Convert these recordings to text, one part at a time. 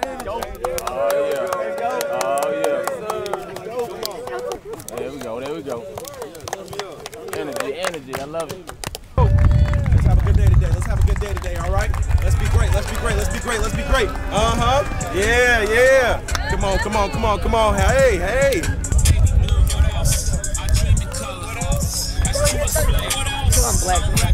There we go. There we go. Energy, energy. I love it. Let's have a good day today. Let's have a good day today, all right? Let's be great. Let's be great. Let's be great. Let's be great. Uh huh. Yeah, yeah. Come on, come on, come on, come on. Hey, hey. I'm black.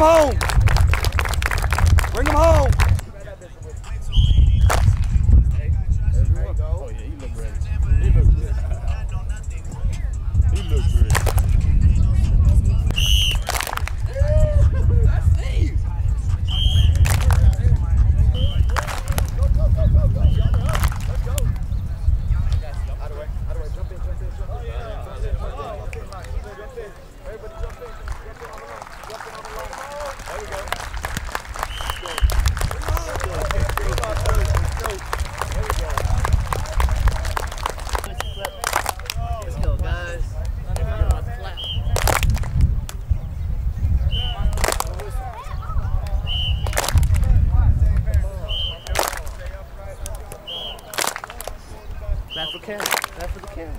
home. Bring them home. Oh yeah, he look ready. He look good. He look good. Let's go, guys. Clap for Karen. Clap for the Karen.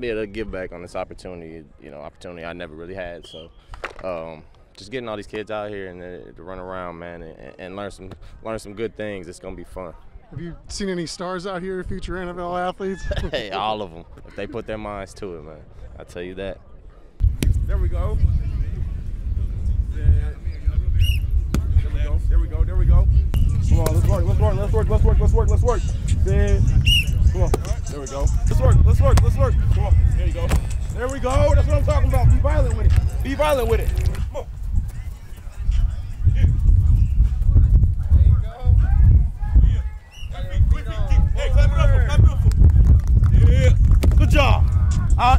Be able to give back on this opportunity, you know, opportunity I never really had. So, um, just getting all these kids out here and uh, to run around, man, and, and learn some learn some good things. It's gonna be fun. Have you seen any stars out here, future NFL athletes? hey, all of them, if they put their minds to it, man, I tell you that. There we go. There we go. There we go. There we go. Come on, let's work. Let's work. Let's work. Let's work. Let's work. Let's work. Then, come on. There we go. Let's work. Let's work. Let's work. Come on. There you go. There we go. That's what I'm talking about. Be violent with it. Be violent with it. Come on. Hey, clap it up. Clap it up. Yeah. Good job. Uh,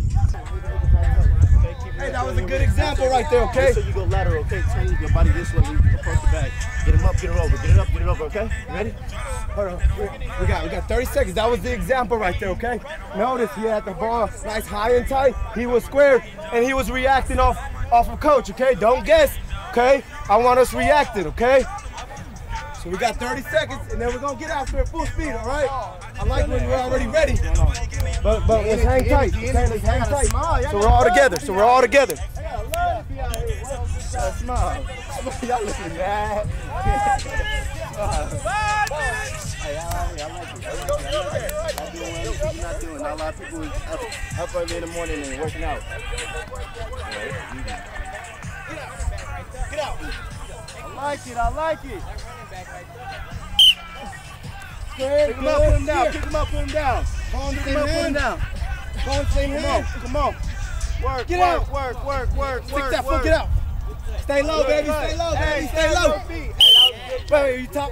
Hey, that was right there, okay? So you go lateral, okay? Turn your body this way, you approach the back. Get him up, get him over, get it up, get it over, okay? You ready? Hold on. We got we got 30 seconds. That was the example right there, okay? Notice he had the ball nice high and tight. He was squared and he was reacting off off of coach, okay? Don't guess, okay? I want us reacting, okay? So we got 30 seconds and then we're gonna get after it full speed, all right? I like when we're already ready. But but let's hang tight. Okay, let's hang tight. So we're all together. So we're all together. Smile. Y'all looking mad. Not doing. Not a lot of people up, early in the morning and working out. Get out. I like it. I like it. Pick him up, put him down. Pick him up, put him down. Pick him up, put him down. Come on, come on. Work, Get work, out. work, work, work, Stick work, that work. foot, get out. Stay low, baby. Stay low, baby. Stay low. Wait, you top.